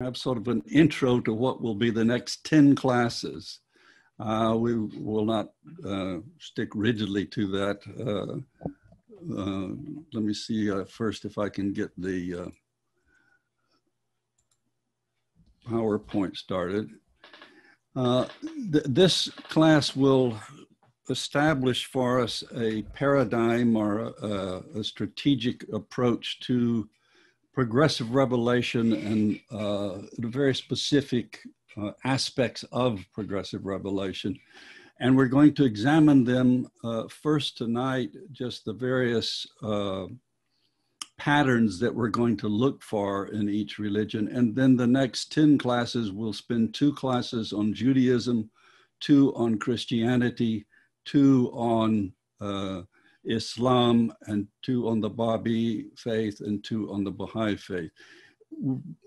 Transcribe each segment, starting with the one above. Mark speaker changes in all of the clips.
Speaker 1: have sort of an intro to what will be the next 10 classes. Uh, we will not uh, stick rigidly to that. Uh, uh let me see uh, first if I can get the uh, PowerPoint started. Th this class will establish for us a paradigm or a, a strategic approach to progressive revelation and uh, the very specific uh, aspects of progressive revelation. And we're going to examine them uh, first tonight, just the various uh, patterns that we're going to look for in each religion. And then the next 10 classes, we'll spend two classes on Judaism, two on Christianity, two on uh, Islam and two on the Babi faith and two on the Baha'i faith.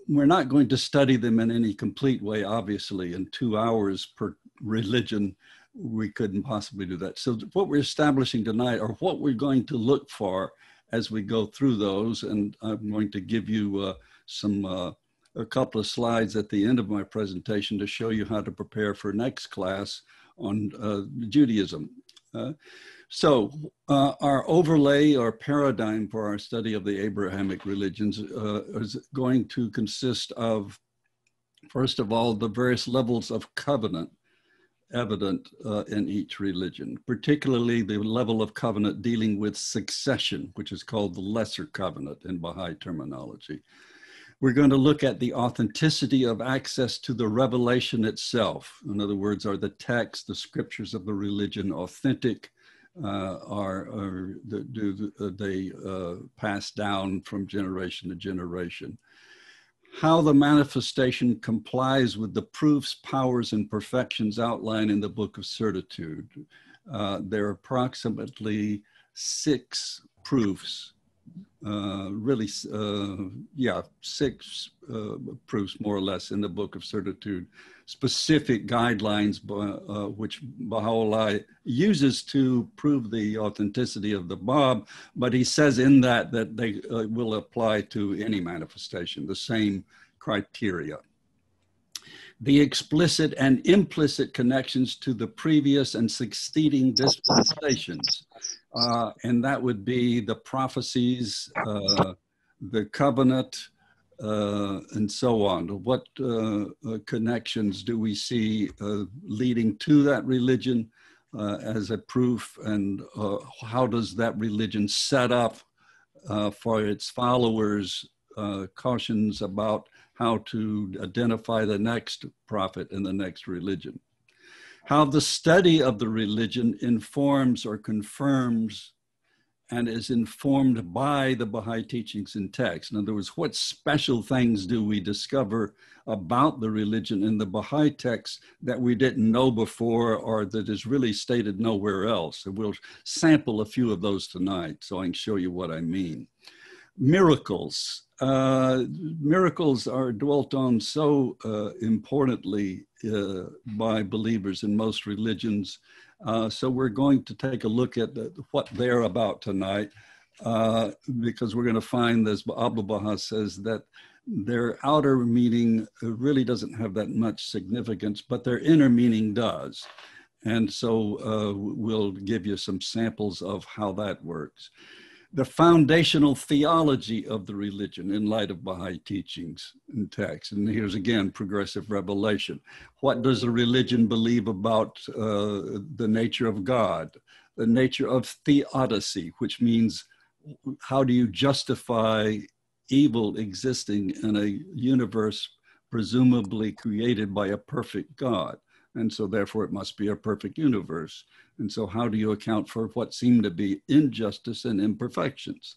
Speaker 1: We're not going to study them in any complete way, obviously, in two hours per religion. We couldn't possibly do that. So, what we're establishing tonight are what we're going to look for as we go through those. And I'm going to give you uh, some, uh, a couple of slides at the end of my presentation to show you how to prepare for next class on uh, Judaism. So uh, our overlay or paradigm for our study of the Abrahamic religions uh, is going to consist of, first of all, the various levels of covenant evident uh, in each religion, particularly the level of covenant dealing with succession, which is called the lesser covenant in Baha'i terminology. We're going to look at the authenticity of access to the revelation itself. In other words, are the texts, the scriptures of the religion authentic? Uh, are, are do uh, they uh, pass down from generation to generation. How the manifestation complies with the proofs, powers, and perfections outlined in the Book of Certitude. Uh, there are approximately six proofs uh, really, uh, yeah, six uh, proofs more or less in the Book of Certitude, specific guidelines uh, which Baha'u'llah uses to prove the authenticity of the Bab, but he says in that that they uh, will apply to any manifestation, the same criteria the explicit and implicit connections to the previous and succeeding dispensations. Uh, and that would be the prophecies, uh, the covenant, uh, and so on. What uh, uh, connections do we see uh, leading to that religion as a proof, and how does that religion set up for its followers cautions about how to identify the next prophet and the next religion. How the study of the religion informs or confirms and is informed by the Baha'i teachings and texts. In other words, what special things do we discover about the religion in the Baha'i text that we didn't know before or that is really stated nowhere else? And we'll sample a few of those tonight so I can show you what I mean. Miracles uh, miracles are dwelt on so uh, importantly uh, by believers in most religions. Uh, so we're going to take a look at the, what they're about tonight, uh, because we're going to find, as Abdu'l Baha says, that their outer meaning really doesn't have that much significance, but their inner meaning does. And so we'll give you some samples of how that works the foundational theology of the religion in light of Baha'i teachings and texts. And here's again progressive revelation. What does a religion believe about uh, the nature of God? The nature of theodicy, which means how do you justify evil existing in a universe presumably created by a perfect God? And so, therefore, it must be a perfect universe. And so, how do you account for what seem to be injustice and imperfections?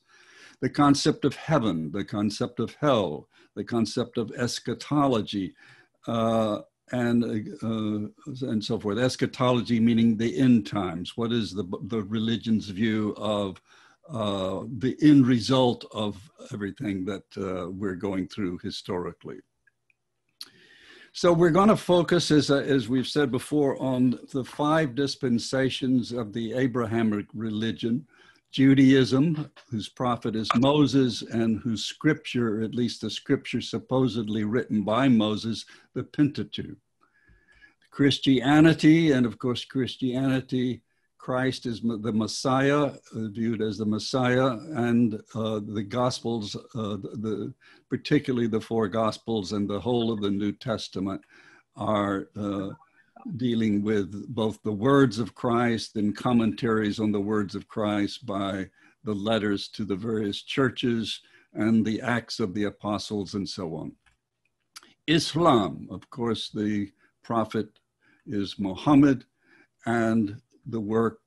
Speaker 1: The concept of heaven, the concept of hell, the concept of eschatology, uh, and uh, and so forth. Eschatology meaning the end times. What is the the religion's view of uh, the end result of everything that uh, we're going through historically? So we're going to focus, as, uh, as we've said before, on the five dispensations of the Abrahamic religion Judaism, whose prophet is Moses, and whose scripture, at least the scripture supposedly written by Moses, the Pentateuch. Christianity, and of course, Christianity, Christ is the Messiah, uh, viewed as the Messiah, and uh, the Gospels, uh, the, particularly the four Gospels and the whole of the New Testament, are uh, dealing with both the words of Christ and commentaries on the words of Christ by the letters to the various churches and the Acts of the Apostles and so on. Islam, of course, the prophet is Muhammad, and the work,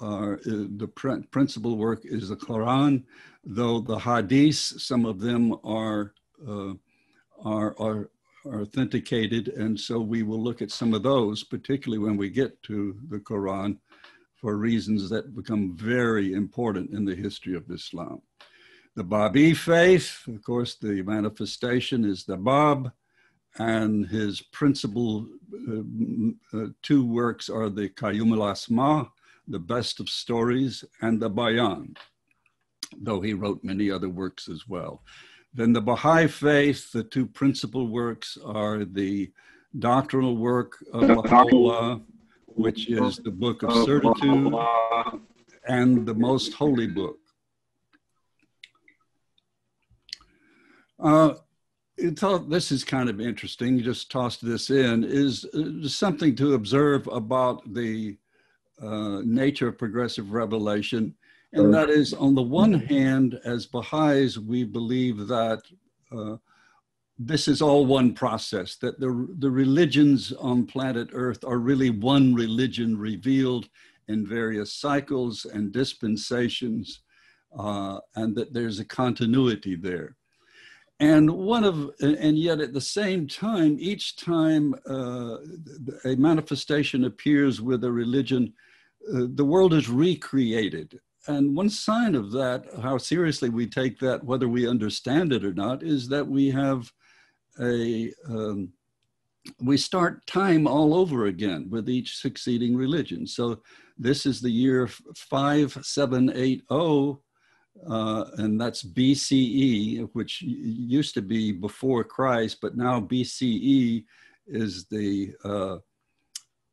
Speaker 1: uh, the pr- principal work is the Quran, though the Hadiths, some of them are, uh, are, are are authenticated. And so we will look at some of those, particularly when we get to the Quran, for reasons that become very important in the history of Islam. The Babi faith, of course, the manifestation is the Bab, and his principal uh, uh, two works are the Qayyum al Asma, the best of stories, and the Bayan, though he wrote many other works as well. Then the Baha'i Faith, the two principal works are the doctrinal work of Baha'u'llah, which is the Book of Certitude, and the Most Holy Book. Uh, thought this is kind of interesting. You just tossed this in. Is uh, something to observe about the uh, nature of progressive revelation and that is, on the one hand, as Baha'is, we believe that uh, this is all one process, that the, the religions on planet Earth are really one religion revealed in various cycles and dispensations, uh, and that there's a continuity there. And one of, and yet at the same time, each time uh, a manifestation appears with a religion, uh, the world is recreated and one sign of that, how seriously we take that, whether we understand it or not, is that we have a, um, we start time all over again with each succeeding religion. So this is the year 5780, uh, and that's BCE, which used to be before Christ, but now BCE is the uh,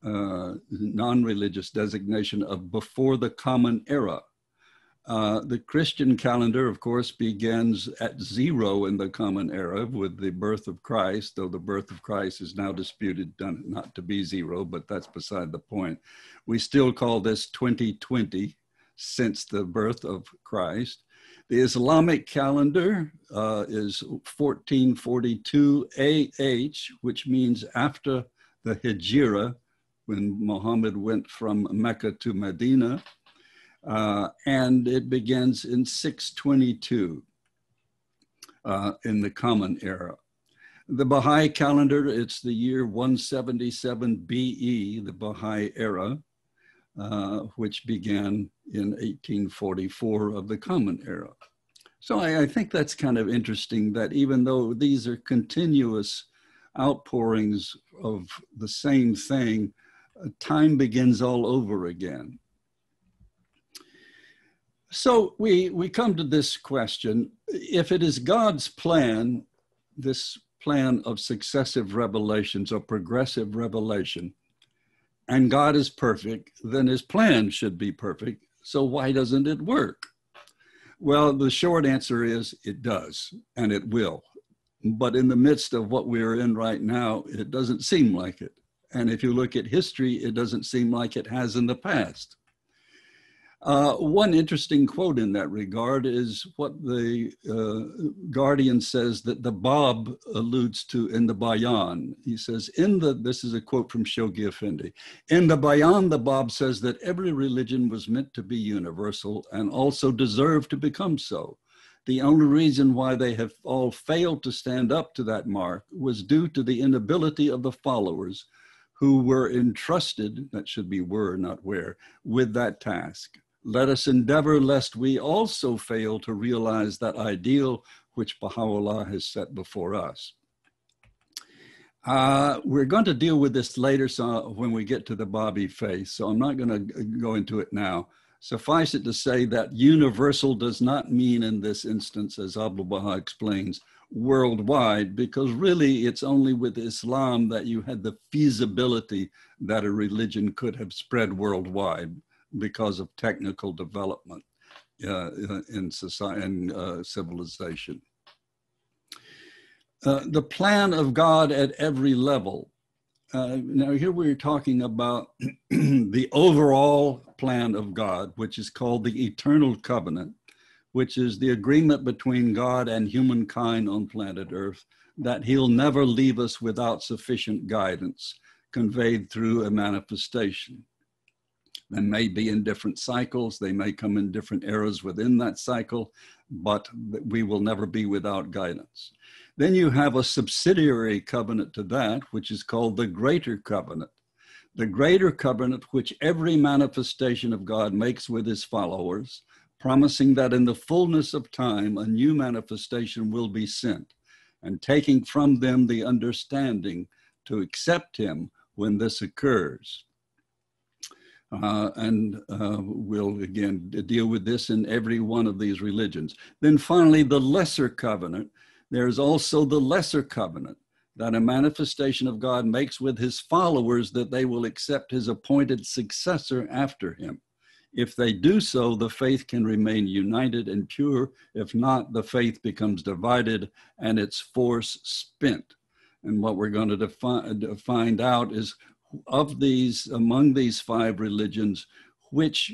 Speaker 1: uh, non religious designation of before the Common Era. Uh, the Christian calendar, of course, begins at zero in the Common Era with the birth of Christ, though the birth of Christ is now disputed not to be zero, but that's beside the point. We still call this 2020 since the birth of Christ. The Islamic calendar uh, is 1442 AH, which means after the Hijrah, when Muhammad went from Mecca to Medina. Uh, and it begins in 622 uh, in the Common Era. The Baha'i calendar, it's the year 177 BE, the Baha'i era, uh, which began in 1844 of the Common Era. So I, I, think that's kind of interesting that even though these are continuous outpourings of the same thing, uh, time begins all over again. So we, we come to this question if it is God's plan, this plan of successive revelations or progressive revelation, and God is perfect, then his plan should be perfect. So why doesn't it work? Well, the short answer is it does, and it will. But in the midst of what we're in right now, it doesn't seem like it. And if you look at history, it doesn't seem like it has in the past. Uh, one interesting quote in that regard is what the uh, Guardian says that the Bab alludes to in the Bayan. He says, in the, this is a quote from Shoghi Effendi, in the Bayan, the Bab says that every religion was meant to be universal and also deserved to become so. The only reason why they have all failed to stand up to that mark was due to the inability of the followers who were entrusted, that should be were, not where, with that task. Let us endeavor lest we also fail to realize that ideal which Baha'u'llah has set before us. Uh, we're going to deal with this later so when we get to the Babi faith, so I'm not going to go into it now. Suffice it to say that universal does not mean in this instance, as Abdul Baha explains, worldwide, because really it's only with Islam that you had the feasibility that a religion could have spread worldwide because of technical development uh, in society and uh, civilization. Uh, the plan of God at every level uh, now, here we're talking about the overall plan of God, which is called the eternal covenant, which is the agreement between God and humankind on planet Earth that He'll never leave us without sufficient guidance conveyed through a manifestation. They may be in different cycles, they may come in different eras within that cycle, but we will never be without guidance. Then you have a subsidiary covenant to that, which is called the greater covenant. The greater covenant, which every manifestation of God makes with his followers, promising that in the fullness of time a new manifestation will be sent, and taking from them the understanding to accept him when this occurs. Uh, and uh, we'll again deal with this in every one of these religions. Then finally, the lesser covenant, there is also the lesser covenant that a manifestation of God makes with his followers that they will accept his appointed successor after him. If they do so, the faith can remain united and pure. If not, the faith becomes divided and its force spent. And what we're going to defi- find out is of these, among these five religions, which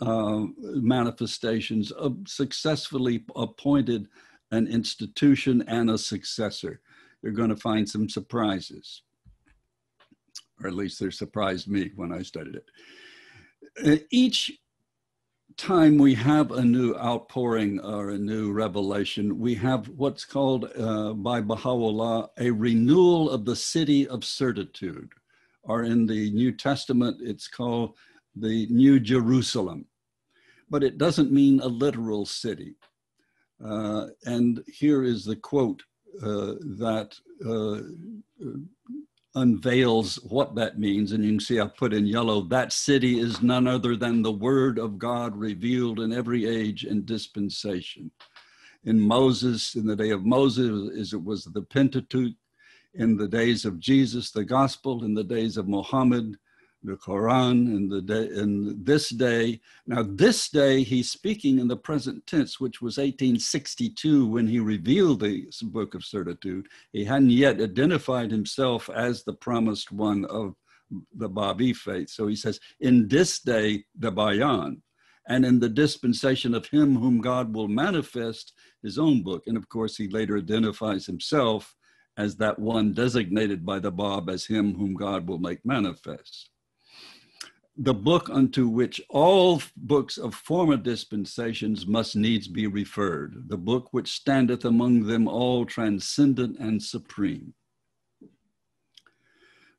Speaker 1: uh, manifestations successfully appointed an institution and a successor. You're going to find some surprises, or at least they surprised me when I studied it. Uh, each time we have a new outpouring or a new revelation, we have what's called uh, by Baha'u'llah a renewal of the city of certitude, or in the New Testament, it's called the New Jerusalem. But it doesn't mean a literal city. Uh, and here is the quote uh, that uh, unveils what that means. And you can see I put in yellow that city is none other than the word of God revealed in every age and dispensation. In Moses, in the day of Moses, is it was the Pentateuch. In the days of Jesus, the gospel. In the days of Muhammad, the Quran in the day in this day. Now, this day he's speaking in the present tense, which was 1862 when he revealed the book of certitude. He hadn't yet identified himself as the promised one of the Babi faith. So he says, in this day, the Bayan, and in the dispensation of him whom God will manifest his own book. And of course, he later identifies himself as that one designated by the Bab as him whom God will make manifest the book unto which all books of former dispensations must needs be referred, the book which standeth among them all transcendent and supreme.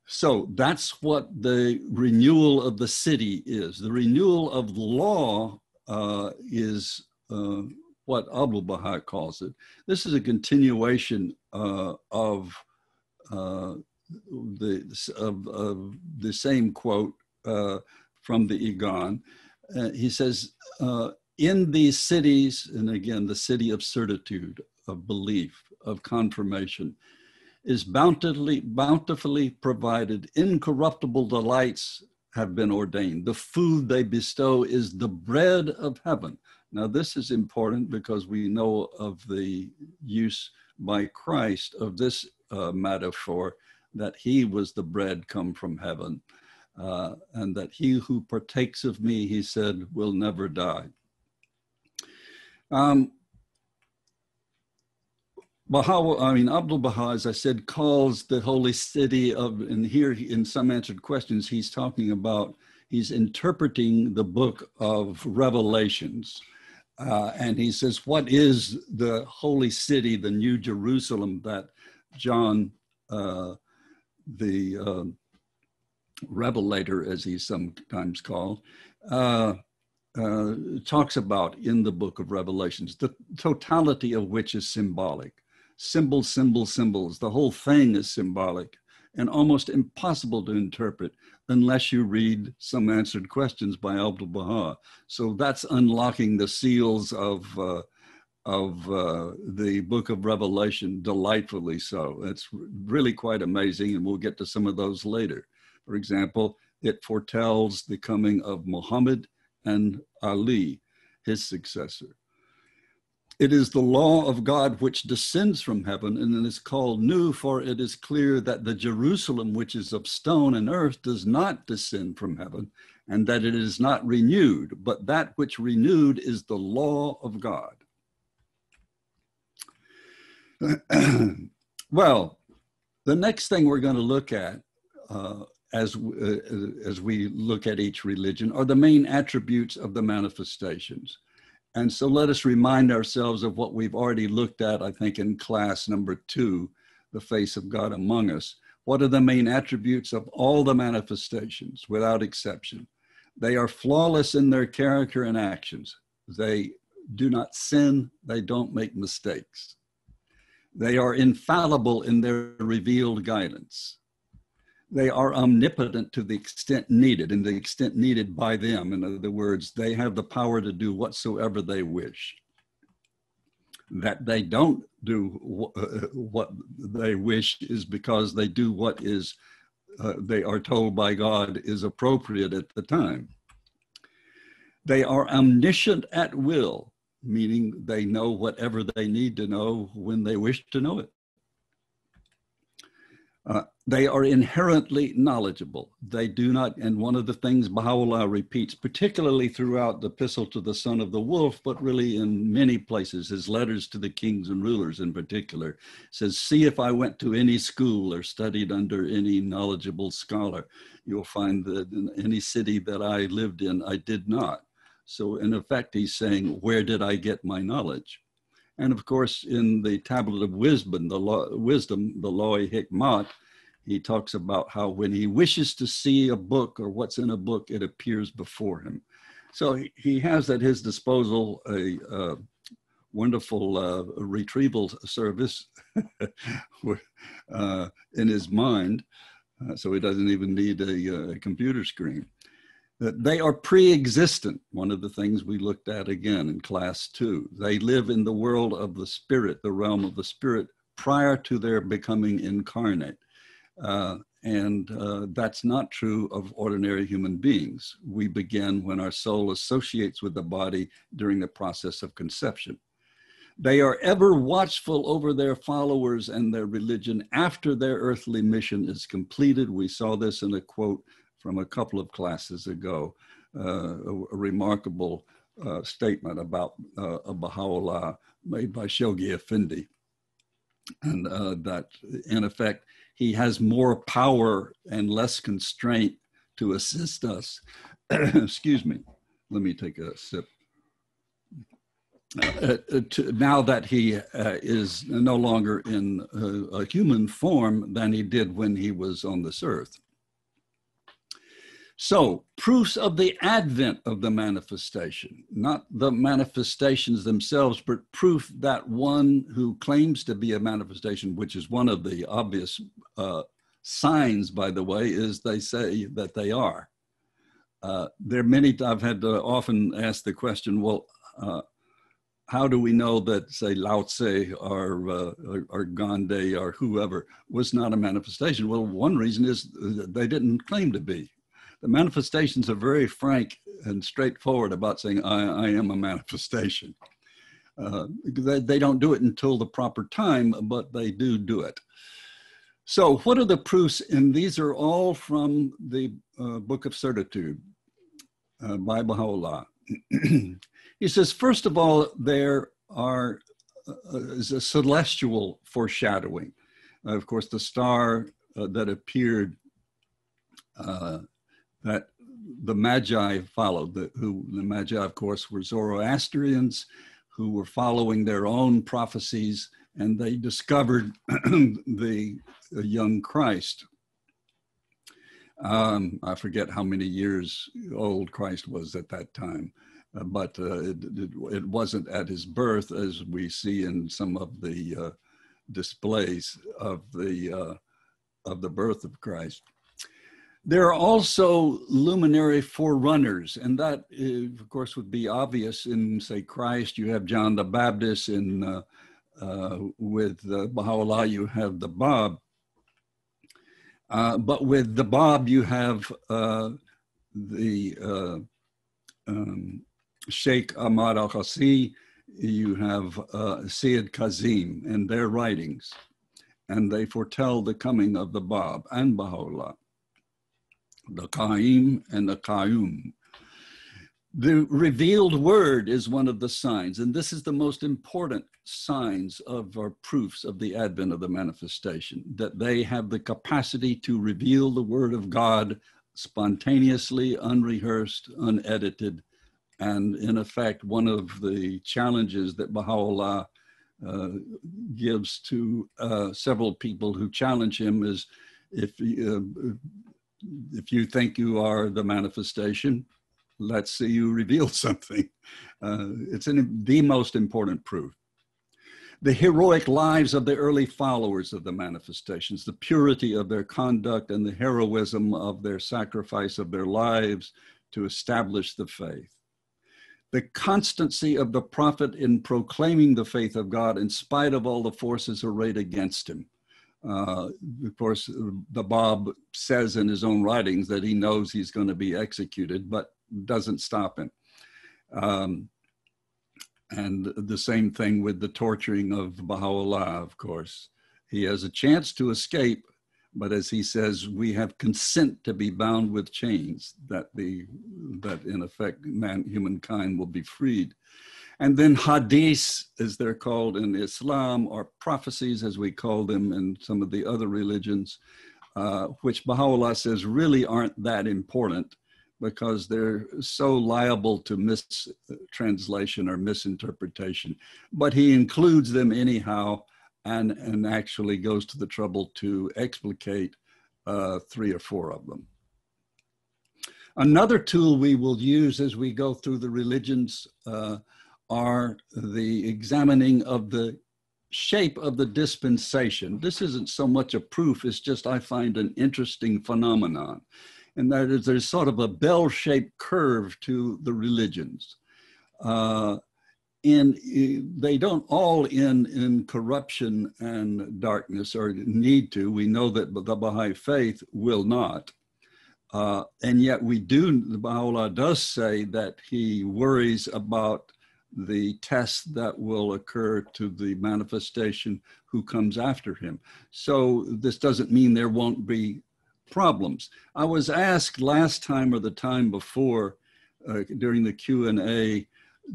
Speaker 1: So that's what the renewal of the city is. The renewal of the law uh, is uh, what Abdul Baha calls it. This is a continuation uh, of, uh, the, of, of the same quote uh, from the Iqan. Uh, he says, uh, in these cities, and again, the city of certitude, of belief, of confirmation, is bountifully, bountifully provided. Incorruptible delights have been ordained. The food they bestow is the bread of heaven. Now, this is important because we know of the use by Christ of this uh, metaphor that he was the bread come from heaven uh, and that he who partakes of me, he said, will never die. Um, Baha, I mean, Abdul Baha, as I said, calls the holy city of, and here in some answered questions, he's talking about, he's interpreting the book of Revelations. Uh, and he says, What is the holy city, the New Jerusalem that John, uh, the uh, revelator, as he's sometimes called, uh, uh, talks about in the book of Revelations, the totality of which is symbolic. Symbols, symbols, symbols. The whole thing is symbolic. And almost impossible to interpret unless you read some answered questions by Abdul Baha. So that's unlocking the seals of uh, of uh, the book of Revelation, delightfully so. It's really quite amazing, and we'll get to some of those later. For example, it foretells the coming of Muhammad and Ali, his successor. It is the law of God which descends from heaven and is called new, for it is clear that the Jerusalem which is of stone and earth does not descend from heaven, and that it is not renewed, but that which renewed is the law of God. well, the next thing we're going to look at uh, as, uh, as we look at each religion are the main attributes of the manifestations. And so let us remind ourselves of what we've already looked at, I think, in class number two, the face of God among us. What are the main attributes of all the manifestations without exception? They are flawless in their character and actions. They do not sin, they don't make mistakes. They are infallible in their revealed guidance they are omnipotent to the extent needed and the extent needed by them. In other words, they have the power to do whatsoever they wish. That they don't do uh, what they wish is because they do what is, uh, they are told by God is appropriate at the time. They are omniscient at will, meaning they know whatever they need to know when they wish to know it. Uh, they are inherently knowledgeable. They do not, and one of the things Baha'u'llah repeats, particularly throughout the Epistle to the Son of the Wolf, but really in many places, his letters to the kings and rulers in particular, says, See if I went to any school or studied under any knowledgeable scholar. You'll find that in any city that I lived in, I did not. So, in effect, he's saying, Where did I get my knowledge? And of course, in the Tablet of Wisdom, the law, wisdom, the Lawh-i-Hikmat, he talks about how when he wishes to see a book or what's in a book, it appears before him. So he, he has at his disposal a, a wonderful uh, retrieval service uh, in his mind, uh, so he doesn't even need a, a computer screen. They are pre-existent one of the things we looked at again in class two. They live in the world of the spirit the realm of the spirit prior to their becoming incarnate uh, and uh, that's not true of ordinary human beings. We begin when our soul associates with the body during the process of conception. They are ever watchful over their followers and their religion after their earthly mission is completed. We saw this in a quote from a couple of classes ago, uh, a, a, remarkable uh, statement about uh, a Baha'u'llah made by Shoghi Effendi. And uh, that, in effect, he has more power and less constraint to assist us. Excuse me. Let me take a sip. Uh, uh, to, now that he uh, is no longer in uh, a human form than he did when he was on this earth. So, proofs of the advent of the manifestation, not the manifestations themselves, but proof that one who claims to be a manifestation, which is one of the obvious uh, signs, by the way, is they say that they are. Uh, there are many, I've had to often ask the question, well, uh, how do we know that, say, Lao Tse or, uh, or, Gandhi or whoever was not a manifestation? Well, one reason is they didn't claim to be the manifestations are very frank and straightforward about saying, I, I am a manifestation. Uh, they, they don't do it until the proper time, but they do do it. So, what are the proofs? And these are all from the uh, Book of Certitude uh, by Baha'u'llah. he says, first of all, there are uh, is a celestial foreshadowing. of course, the star uh, that appeared uh, that the Magi followed, the, who the Magi, of course, were Zoroastrians who were following their own prophecies, and they discovered the, young Christ. Um, I forget how many years old Christ was at that time, uh, but uh, it, it, it, wasn't at his birth as we see in some of the uh, displays of the uh, of the birth of Christ. There are also luminary forerunners, and that, of course, would be obvious in, say, Christ. You have John the Baptist, and uh, uh, with uh, Baha'u'llah, you have the Bab. Uh, but with the Bab, you have uh, the uh, um, Sheikh Ahmad al-Ahsa'i, you have uh, Sayyid Kazim and their writings, and they foretell the coming of the Bab and Baha'u'llah the Qaim and the Qayyum. The revealed word is one of the signs, and this is the most important signs of our proofs of the advent of the manifestation that they have the capacity to reveal the word of God spontaneously, unrehearsed, unedited. And in effect, one of the challenges that Baha'u'llah uh, gives to uh, several people who challenge him is if uh, if you think you are the manifestation, let's see you reveal something. Uh, it's an, the most important proof. The heroic lives of the early followers of the manifestations, the purity of their conduct, and the heroism of their sacrifice of their lives to establish the faith. The constancy of the prophet in proclaiming the faith of God in spite of all the forces arrayed against him uh, of course, the Bab says in his own writings that he knows he's going to be executed, but doesn't stop him. Um, and the same thing with the torturing of Baha'u'llah, of course. He has a chance to escape, but as he says, we have consent to be bound with chains, that the that in effect man humankind will be freed. And then hadiths, as they're called in Islam, or prophecies, as we call them in some of the other religions, uh, which Baha'u'llah says really aren't that important because they're so liable to mistranslation or misinterpretation. But he includes them anyhow and, and actually goes to the trouble to explicate uh, three or four of them. Another tool we will use as we go through the religions uh, are the examining of the shape of the dispensation. This isn't so much a proof, it's just I find an interesting phenomenon. And that is there's sort of a bell shaped curve to the religions. Uh, and they don't all end in corruption and darkness or need to. We know that the Baha'i faith will not. Uh, and yet we do, the Baha'u'llah does say that he worries about the test that will occur to the manifestation who comes after him. So this doesn't mean there won't be problems. I was asked last time or the time before uh, during the Q&A,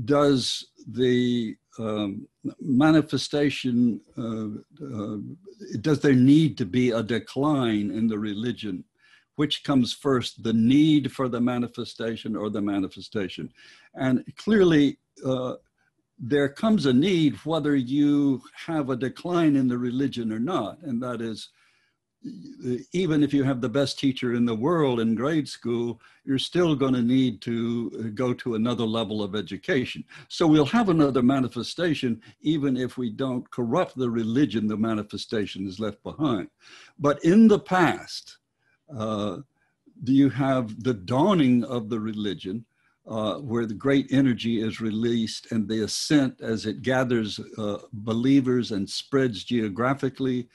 Speaker 1: does the um, manifestation, uh, uh, does there need to be a decline in the religion? Which comes first, the need for the manifestation or the manifestation? And clearly, uh, there comes a need whether you have a decline in the religion or not. And that is, even if you have the best teacher in the world in grade school, you're still going to need to go to another level of education. So we'll have another manifestation, even if we don't corrupt the religion, the manifestation is left behind. But in the past, uh, you have the dawning of the religion? Uh, where the great energy is released and the ascent as it gathers uh, believers and spreads geographically.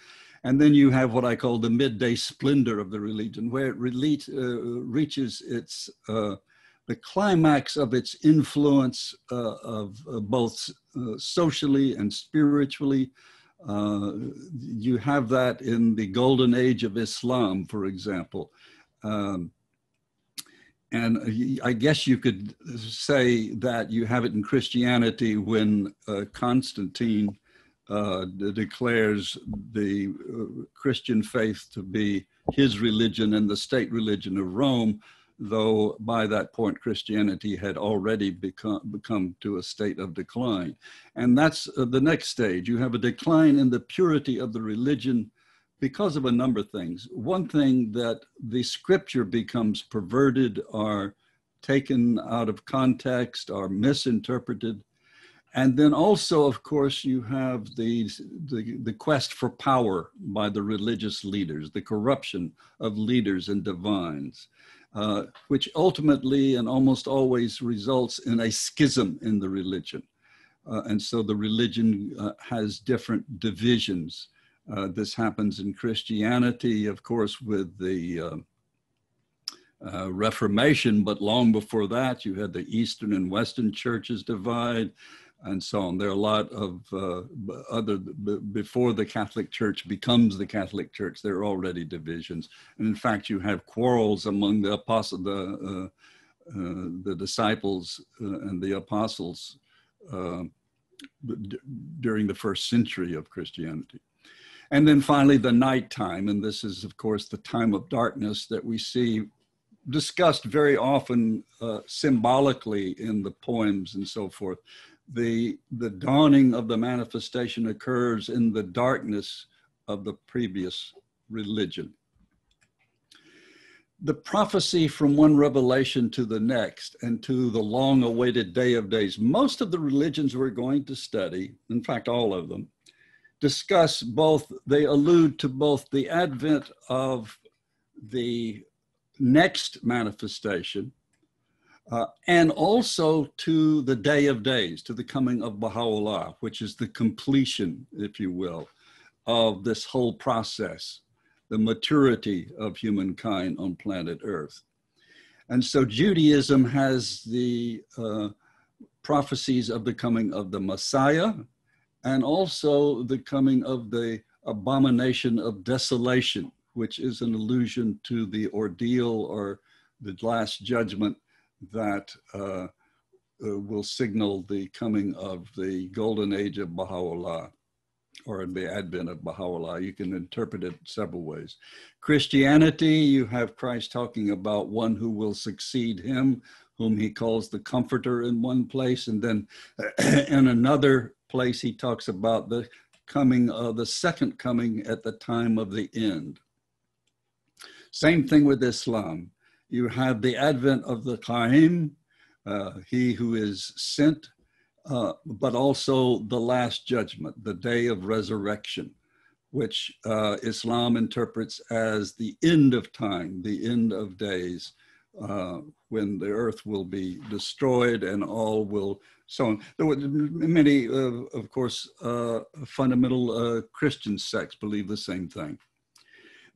Speaker 1: And then you have what I call the midday splendor of the religion, where it rele- uh, reaches its uh, the climax of its influence uh, of both socially and spiritually. you have that in the golden age of Islam, for example. Um, and I guess you could say that you have it in Christianity when uh, Constantine uh, declares the uh, Christian faith to be his religion and the state religion of Rome, though by that point Christianity had already become, become to a state of decline. And that's uh, the next stage. You have a decline in the purity of the religion because of a number of things. One thing that the scripture becomes perverted or taken out of context or misinterpreted. And then also, of course, you have the, the, the, quest for power by the religious leaders, the corruption of leaders and divines, uh, which ultimately and almost always results in a schism in the religion. Uh, and so the religion uh, has different divisions. Uh, this happens in Christianity, of course, with the uh, uh, Reformation, but long before that, you had the Eastern and Western churches divide and so on. There are a lot of uh, other, before the Catholic Church becomes the Catholic Church, there are already divisions. And in fact, you have quarrels among the apostle, the, uh, uh, the disciples and the apostles uh, during the first century of Christianity. And then finally, the nighttime. And this is, of course, the time of darkness that we see discussed very often uh, symbolically in the poems and so forth. The, the dawning of the manifestation occurs in the darkness of the previous religion. The prophecy from one revelation to the next and to the long awaited day of days, most of the religions we're going to study, in fact, all of them, discuss both, they allude to both the advent of the next manifestation, uh, and also to the day of days, to the coming of Baha'u'llah, which is the completion, if you will, of this whole process, the maturity of humankind on planet Earth. And so Judaism has the uh, prophecies of the coming of the Messiah and also the coming of the abomination of desolation, which is an allusion to the ordeal or the last judgment that uh, uh, will signal the coming of the golden age of Baha'u'llah or the advent of Baha'u'llah. You can interpret it several ways. Christianity, you have Christ talking about one who will succeed him, whom he calls the comforter in one place. And then in another place, he talks about the coming of the second coming at the time of the end. Same thing with Islam. You have the advent of the Qa'im, uh, he who is sent, uh, but also the last judgment, the day of resurrection, which uh, Islam interprets as the end of time, the end of days, uh, when the earth will be destroyed and all will so on. There were many, uh, of course, uh, fundamental Christian sects believe the same thing.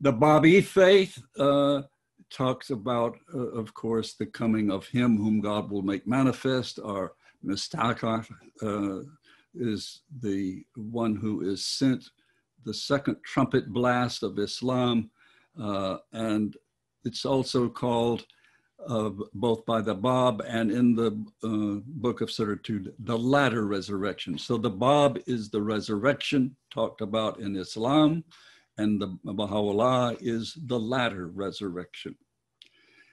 Speaker 1: The Babi faith uh, talks about, uh, of course, the coming of him whom God will make manifest, or Mustaghath uh, is the one who is sent, the second trumpet blast of Islam, uh, and it's also called uh, both by the Bab and in the uh, Book of Certitude, the latter resurrection. So the Bab is the resurrection talked about in Islam and the Baha'u'llah is the latter resurrection.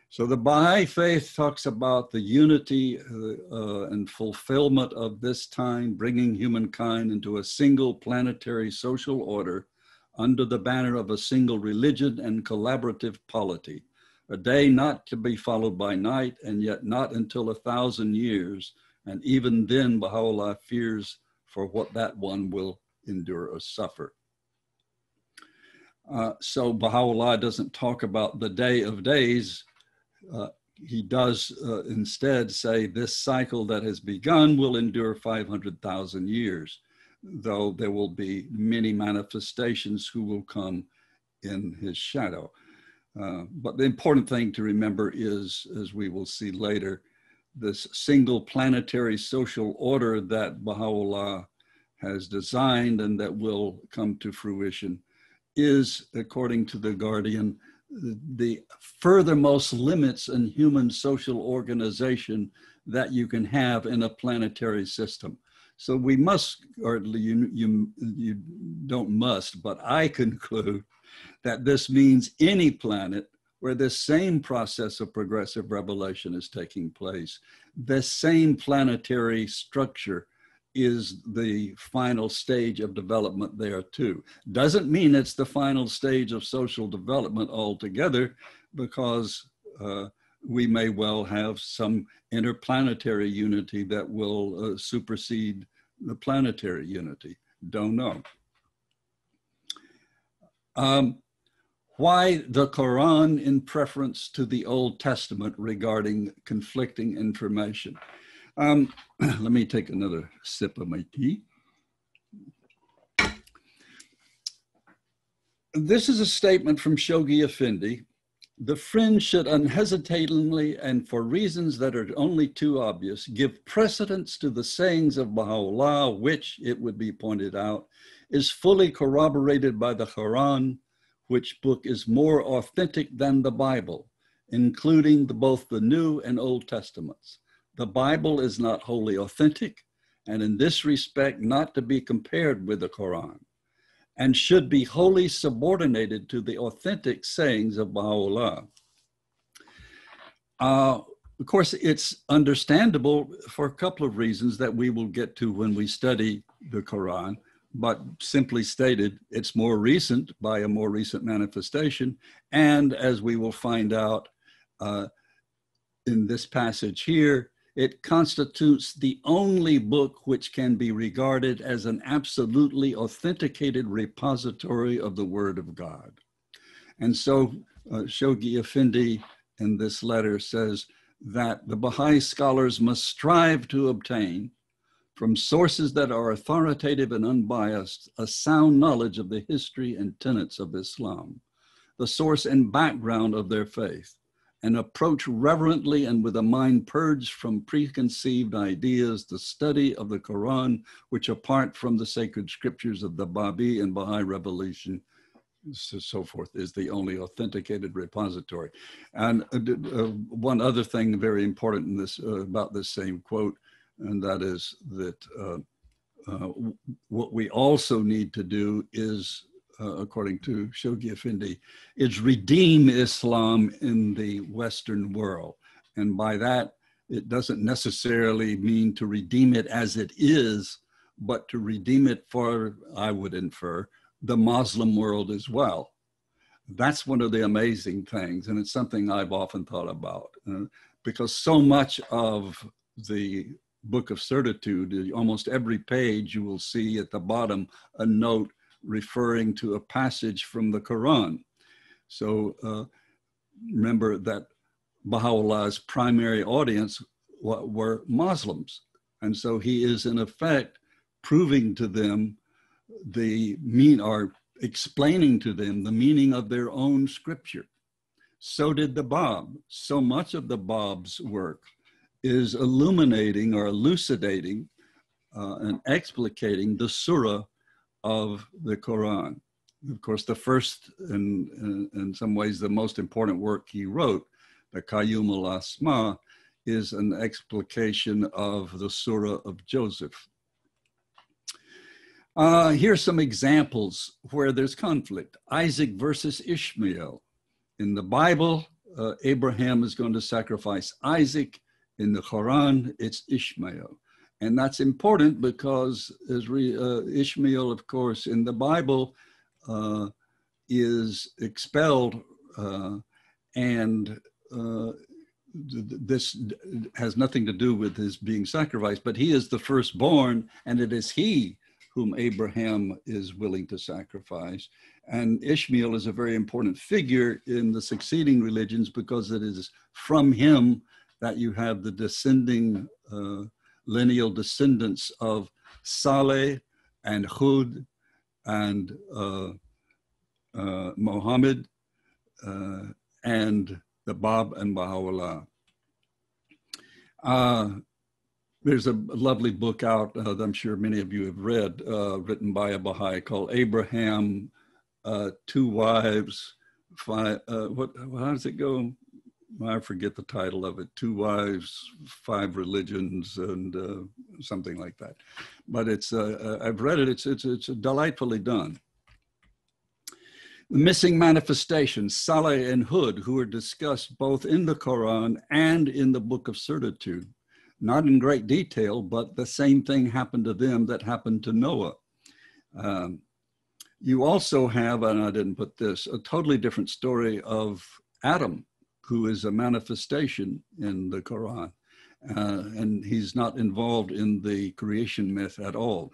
Speaker 1: So the Baha'i faith talks about the unity uh, uh, and fulfillment of this time, bringing humankind into a single planetary social order under the banner of a single religion and collaborative polity. A day not to be followed by night, and yet not until a thousand years. And even then, Baha'u'llah fears for what that one will endure or suffer. Uh, so Baha'u'llah doesn't talk about the day of days. Uh, he does uh, instead say this cycle that has begun will endure 500,000 years, though there will be many manifestations who will come in his shadow. Uh, but the important thing to remember is, as we will see later, this single planetary social order that Baha'u'llah has designed and that will come to fruition is, according to the Guardian, the furthermost limits in human social organization that you can have in a planetary system. So we must, or you, you, you don't must, but I conclude that this means any planet where this same process of progressive revelation is taking place, this same planetary structure is the final stage of development there too. Doesn't mean it's the final stage of social development altogether, because uh, we may well have some interplanetary unity that will uh, supersede the planetary unity? Don't know. Um, why the Quran in preference to the Old Testament regarding conflicting information? Um, let me take another sip of my tea. This is a statement from Shoghi Effendi. The friend should unhesitatingly and for reasons that are only too obvious give precedence to the sayings of Baha'u'llah, which, it would be pointed out, is fully corroborated by the Quran, which book is more authentic than the Bible, including the, both the New and Old Testaments. The Bible is not wholly authentic, and in this respect, not to be compared with the Quran, and should be wholly subordinated to the authentic sayings of Baha'u'llah. Uh, of course, it's understandable for a couple of reasons that we will get to when we study the Quran but simply stated, it's more recent by a more recent manifestation. And as we will find out uh, in this passage here, it constitutes the only book which can be regarded as an absolutely authenticated repository of the Word of God. And so uh, Shoghi Effendi in this letter says that the Baha'i scholars must strive to obtain from sources that are authoritative and unbiased, a sound knowledge of the history and tenets of Islam, the source and background of their faith, and approach reverently and with a mind purged from preconceived ideas the study of the Quran, which apart from the sacred scriptures of the Babi and Baha'i revelation, so, forth, is the only authenticated repository. And uh, uh, one other thing very important in this uh, about this same quote and that is that uh, uh, what we also need to do is, uh, according to Shoghi Effendi, is redeem Islam in the Western world. And by that, it doesn't necessarily mean to redeem it as it is, but to redeem it for, I would infer, the Muslim world as well. That's one of the amazing things, and it's something I've often thought about uh, because so much of the book of certitude, almost every page you will see at the bottom a note referring to a passage from the Quran. So uh, remember that Baha'u'llah's primary audience were Muslims. And so he is in effect proving to them the mean or explaining to them the meaning of their own scripture. So did the Bab. So much of the Bab's work is illuminating or elucidating uh, and explicating the surah of the Quran. Of course, the first and in, some ways the most important work he wrote, the Qayyum al-Asma, is an explication of the surah of Joseph. Uh, here's some examples where there's conflict. Isaac versus Ishmael. In the Bible, uh, Abraham is going to sacrifice Isaac. In the Quran, it's Ishmael. And that's important because as re, uh, Ishmael, of course, in the Bible uh, is expelled uh, and uh, this has nothing to do with his being sacrificed, but he is the firstborn, and it is he whom Abraham is willing to sacrifice. And Ishmael is a very important figure in the succeeding religions because it is from him that you have the descending uh, lineal descendants of Saleh and Hud and uh, uh, Muhammad uh, and the Bab and Baha'u'llah. Uh, there's a lovely book out uh, that I'm sure many of you have read, written by a Baha'i called Abraham, Two Wives, Five, what, how does it go? I forget the title of it, Two Wives, Five Religions, and uh, something like that. But it's, uh, uh I've read it, it's, it's, it's delightfully done. The missing manifestations, Saleh and Hud, who are discussed both in the Quran and in the Book of Certitude. Not in great detail, but the same thing happened to them that happened to Noah. Um, you also have, and I didn't put this, a totally different story of Adam who is a manifestation in the Quran. uh, and he's not involved in the creation myth at all.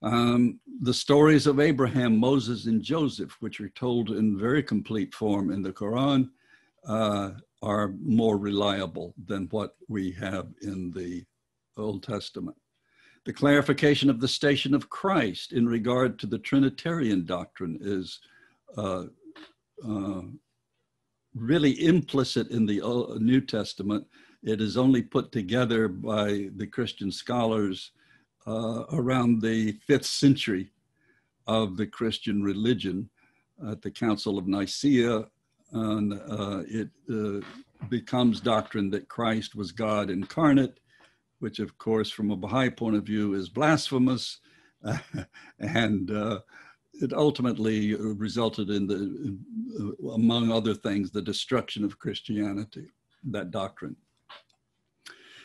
Speaker 1: Um, the stories of Abraham, Moses, and Joseph, which are told in very complete form in the Quran, uh, are more reliable than what we have in the Old Testament. The clarification of the station of Christ in regard to the Trinitarian doctrine is uh, uh, really implicit in the New Testament. It is only put together by the Christian scholars uh, around the fifth century of the Christian religion at the Council of Nicaea. And uh, it uh, becomes doctrine that Christ was God incarnate, which, of course, from a Baha'i point of view, is blasphemous. and uh, it ultimately resulted in the, among other things, the destruction of Christianity, that doctrine.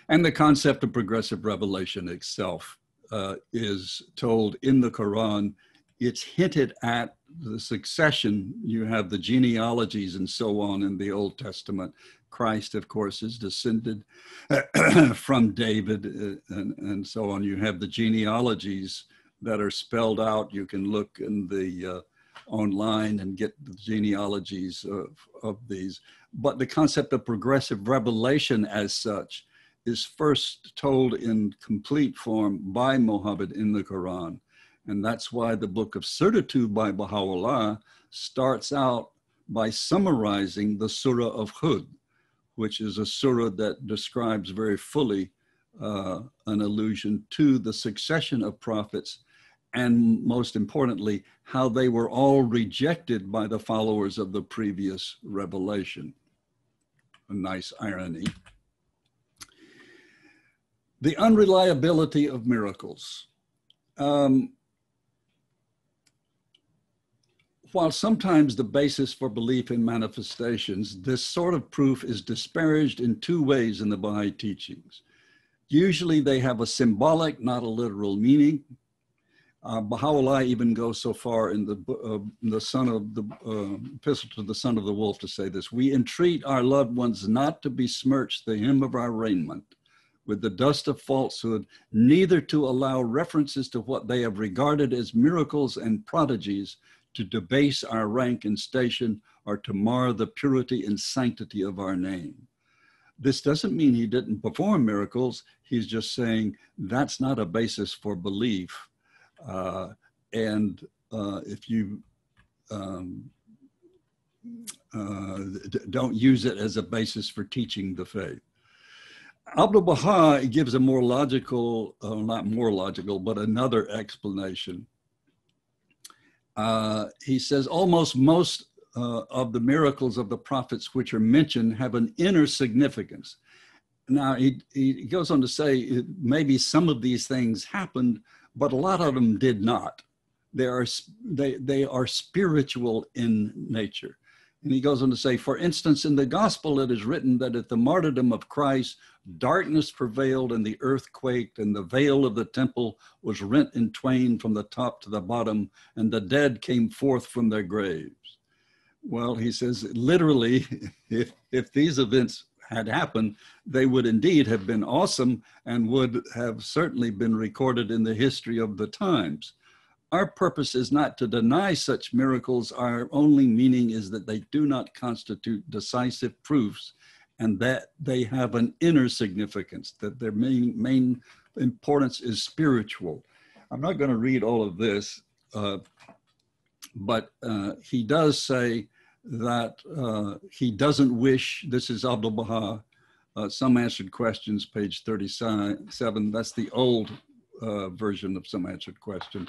Speaker 1: And the concept of progressive revelation itself uh, is told in the Quran. It's hinted at the succession. You have the genealogies and so on in the Old Testament. Christ, of course, is descended from David uh, and, and so on. You have the genealogies that are spelled out. You can look in the uh, online and get the genealogies of, of these. But the concept of progressive revelation as such is first told in complete form by Muhammad in the Quran. And that's why the Book of Certitude by Baha'u'llah starts out by summarizing the Surah of Hud, which is a surah that describes very fully uh, an allusion to the succession of prophets and most importantly, how they were all rejected by the followers of the previous revelation. A nice irony. The unreliability of miracles. Um, while sometimes the basis for belief in manifestations, this sort of proof is disparaged in two ways in the Baha'i teachings. Usually they have a symbolic, not a literal meaning, uh, Baha'u'llah even goes so far in the, uh, the son of the uh, epistle to the son of the wolf to say this We entreat our loved ones not to besmirch the hem of our raiment with the dust of falsehood, neither to allow references to what they have regarded as miracles and prodigies to debase our rank and station or to mar the purity and sanctity of our name. This doesn't mean he didn't perform miracles. He's just saying that's not a basis for belief uh, and uh, if you um, uh, don't use it as a basis for teaching the faith. Abdul Baha gives a more logical, uh, not more logical, but another explanation. He says almost most of the miracles of the prophets which are mentioned have an inner significance. Now, he, he goes on to say maybe some of these things happened but a lot of them did not. They are, they, they are spiritual in nature. And he goes on to say, for instance, in the gospel, it is written that at the martyrdom of Christ, darkness prevailed and the earth quaked, and the veil of the temple was rent in twain from the top to the bottom, and the dead came forth from their graves. Well, he says, literally, if, if these events had happened, they would indeed have been awesome and would have certainly been recorded in the history of the times. Our purpose is not to deny such miracles. Our only meaning is that they do not constitute decisive proofs and that they have an inner significance, that their main, main importance is spiritual. I'm not going to read all of this, uh, but uh, he does say that uh, he doesn't wish, this is Abdul Baha, uh, Some Answered Questions, page 37. That's the old uh, version of Some Answered Question,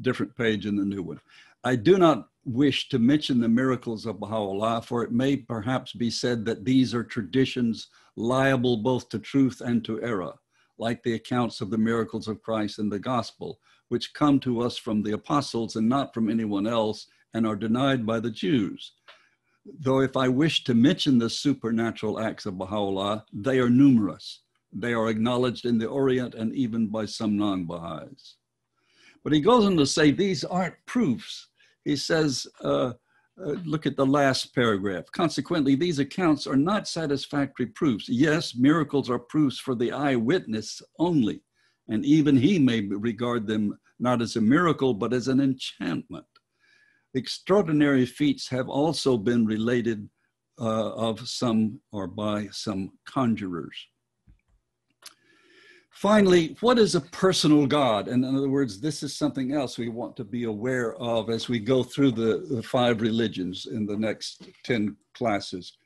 Speaker 1: different page in the new one. I do not wish to mention the miracles of Baha'u'llah, for it may perhaps be said that these are traditions liable both to truth and to error, like the accounts of the miracles of Christ in the gospel, which come to us from the apostles and not from anyone else and are denied by the Jews. Though if I wish to mention the supernatural acts of Baha'u'llah, they are numerous. They are acknowledged in the Orient and even by some non-Baha'is. But he goes on to say these aren't proofs. He says, uh, Uh, look at the last paragraph. Consequently, these accounts are not satisfactory proofs. Yes, miracles are proofs for the eyewitness only, and even he may regard them not as a miracle, but as an enchantment. Extraordinary feats have also been related uh, of some or by some conjurers. Finally, what is a personal God? And in other words, this is something else we want to be aware of as we go through the, the five religions in the next 10 classes.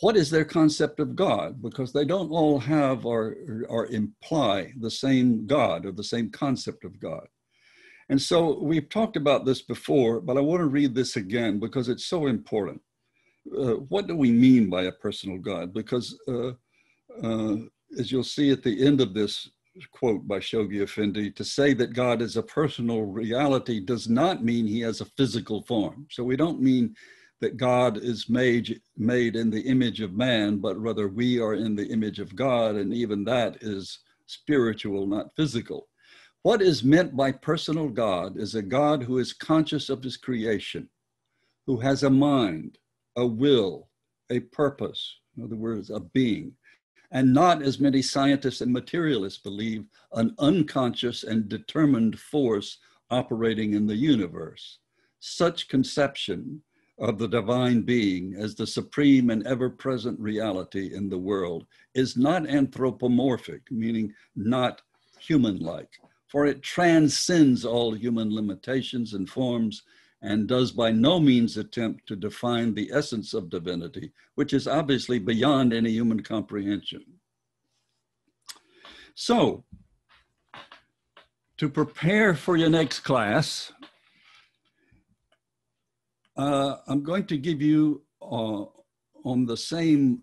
Speaker 1: What is their concept of God? Because they don't all have or, or imply the same God or the same concept of God. And so we've talked about this before, but I want to read this again because it's so important. Uh, what do we mean by a personal God? Because uh, uh, as you'll see at the end of this quote by Shoghi Effendi, to say that God is a personal reality does not mean he has a physical form. So we don't mean that God is made, made in the image of man, but rather we are in the image of God, and even that is spiritual, not physical. What is meant by personal God is a God who is conscious of his creation, who has a mind, a will, a purpose, in other words, a being, and not as many scientists and materialists believe, an unconscious and determined force operating in the universe. Such conception of the divine being as the supreme and ever present reality in the world is not anthropomorphic, meaning not human like, for it transcends all human limitations and forms and does by no means attempt to define the essence of divinity, which is obviously beyond any human comprehension. So, to prepare for your next class, uh, I'm going to give you uh, on the same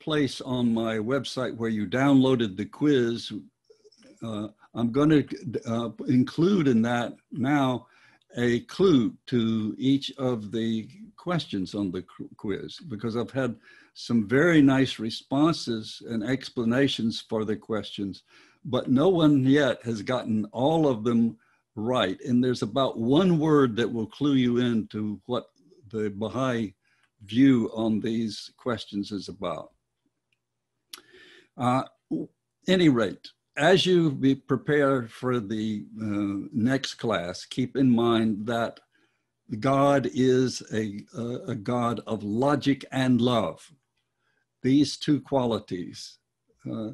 Speaker 1: place on my website where you downloaded the quiz. Uh, I'm going to uh, include in that now a clue to each of the questions on the quiz because I've had some very nice responses and explanations for the questions, but no one yet has gotten all of them right. And there's about one word that will clue you into what the Baha'i view on these questions is about. Uh, any rate, as you be prepared for the uh, next class, keep in mind that God is a, a, a, God of logic and love. These two qualities. Uh,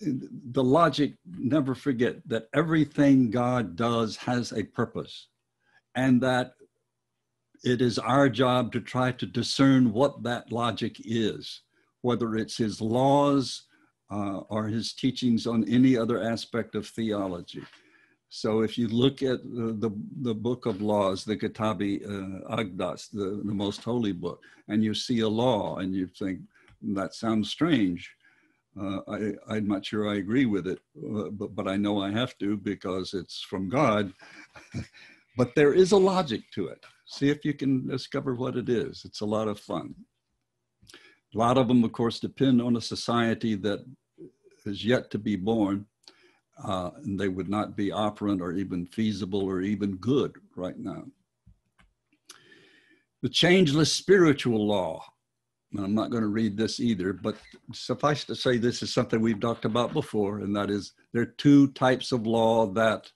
Speaker 1: the logic, never forget that everything God does has a purpose, and that it is our job to try to discern what that logic is, whether it's his laws, uh, or his teachings on any other aspect of theology. So if you look at the, the, the book of laws, the Kitabi uh, Aqdas, the, the most holy book, and you see a law and you think, that sounds strange. Uh, I, I'm not sure I agree with it, uh, but, but I know I have to because it's from God. but there is a logic to it. See if you can discover what it is. It's a lot of fun. A lot of them, of course, depend on a society that is yet to be born, uh, and they would not be operant or even feasible or even good right now. The changeless spiritual law. And I'm not going to read this either, but suffice to say, this is something we've talked about before, and that is there are two types of law that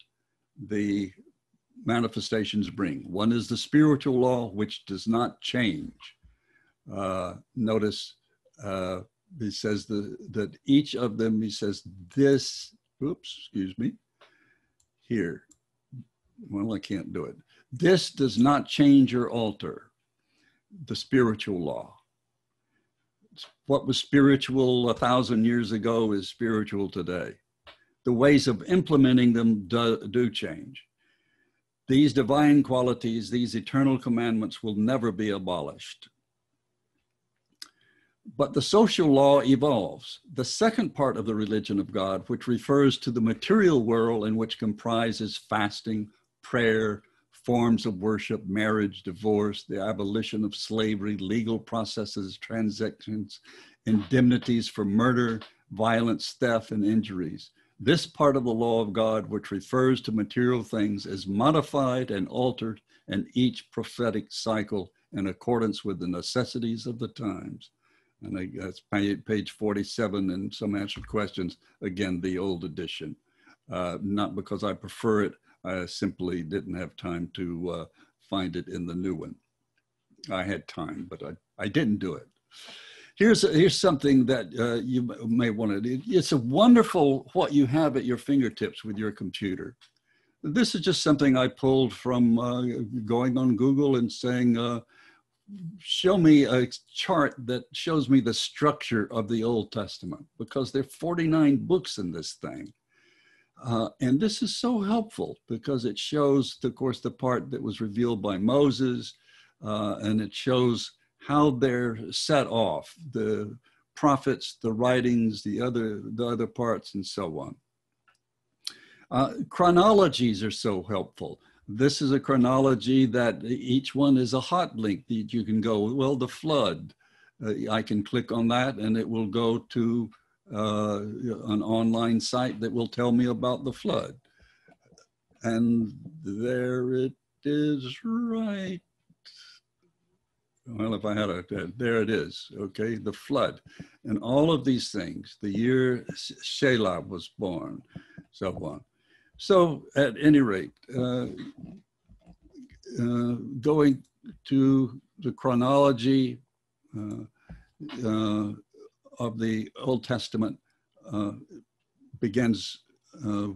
Speaker 1: the manifestations bring. One is the spiritual law, which does not change. Uh, notice uh, he says the, that each of them, he says, this, oops, excuse me, here. Well, I can't do it. This does not change or alter the spiritual law. What was spiritual a thousand years ago is spiritual today. The ways of implementing them do, do change. These divine qualities, these eternal commandments will never be abolished. But the social law evolves. The second part of the religion of God, which refers to the material world and which comprises fasting, prayer, forms of worship, marriage, divorce, the abolition of slavery, legal processes, transactions, indemnities for murder, violence, theft, and injuries. This part of the law of God, which refers to material things, is modified and altered in each prophetic cycle in accordance with the necessities of the times. And I, that's page 47 and some answered questions. Again, the old edition. Uh, not because I prefer it, I simply didn't have time to uh, find it in the new one. I had time, but I, I didn't do it. Here's, here's something that uh, you may want to, do. it's a wonderful what you have at your fingertips with your computer. This is just something I pulled from uh, going on Google and saying, uh, show me a chart that shows me the structure of the Old Testament because there are 49 books in this thing. Uh, and this is so helpful because it shows, of course, the part that was revealed by Moses, uh, and it shows how they're set off, the prophets, the writings, the other, the other parts, and so on. Uh, chronologies are so helpful. This is a chronology that each one is a hot link that you can go, well, the flood. Uh, I can click on that and it will go to uh, an online site that will tell me about the flood. And there it is right. Well, if I had a, there it is, okay, the flood. And all of these things, the year Shelah was born, so on. So at any rate, uh, uh, going to the chronology, uh, uh of the Old Testament uh, begins uh,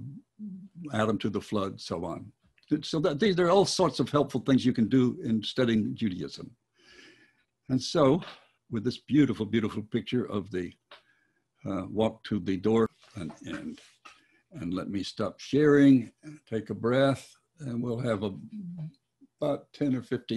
Speaker 1: Adam to the flood, so on. So that these are all sorts of helpful things you can do in studying Judaism. And so, with this beautiful, beautiful picture of the walk to the door and end. And let me stop sharing, take a breath, and we'll have a, about 10 or 15